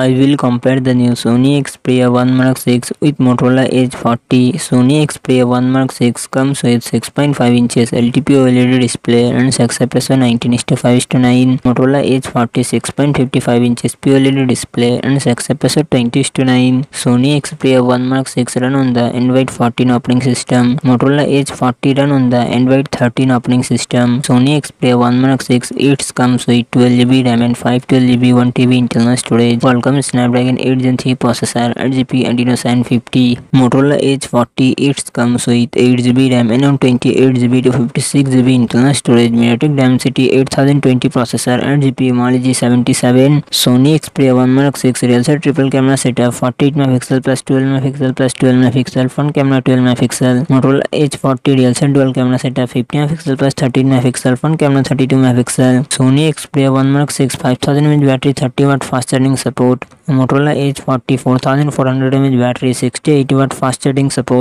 I will compare the new Sony Xperia 1 Mark 6 with Motorola Edge 40. Sony Xperia 1 Mark 6 comes with 6.5 inches LTP OLED display and success ratio 19:5:9. Motorola Edge 40 6.55 inches POLED display and success ratio 20:9. Sony Xperia 1 Mark 6 run on the Android 14 operating system. Motorola Edge 40 run on the Android 13 operating system. Sony Xperia 1 Mark 6 it comes with 12GB RAM and 512GB 1TB internal storage. Qualcomm Snapdragon eight gen three processor eight G P एंटीनो seven fifty Motorola edge forty eights come सहित eight G B RAM N M twenty eight G B two fifty six G B internal storage MediaTek Dimensity eight thousand twenty processor eight G P Mali seventy seven Sony Xperia one mark six real set triple camera setup forty eight mega pixel plus twelve mega pixel plus twelve mega pixel front camera twelve mega pixel Motorola edge forty real set twelve camera setup fifty mega pixel plus thirteen mega pixel front camera thirty two mega pixel Sony Xperia one mark six five thousand M battery thirty watt fast charging support Motorola edge forty four thousand four hundred M H battery sixty eight watt fast charging support